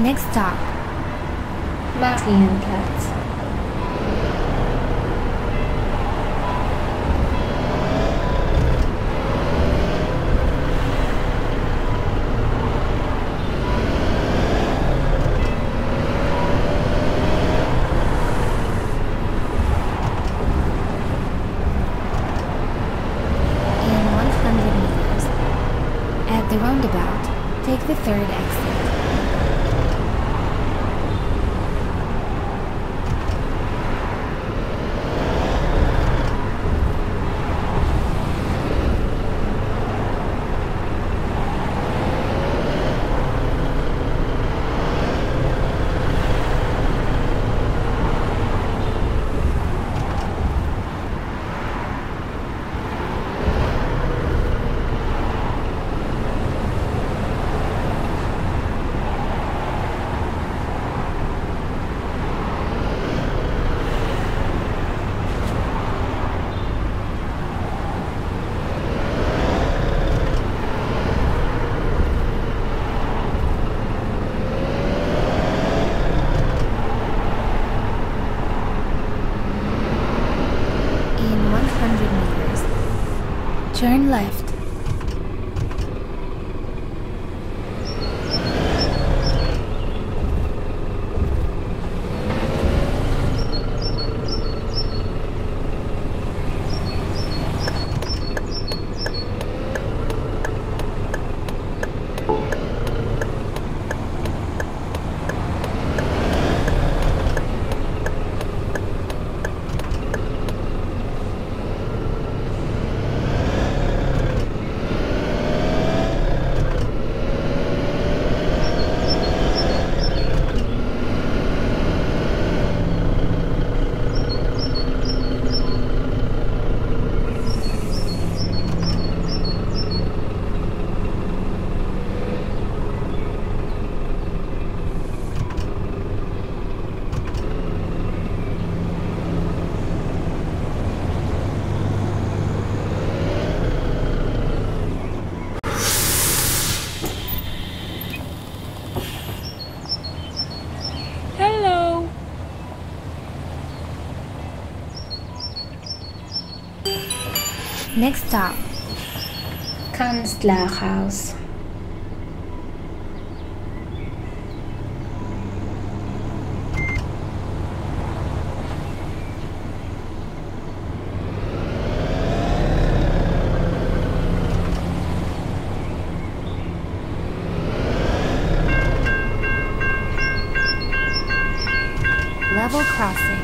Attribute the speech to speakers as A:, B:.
A: Next stop,
B: Marienplatz.
A: in 100 meters. At the roundabout, take the third exit. 100 meters, turn left. Next stop,
B: Kanzlerhaus. Level crossing.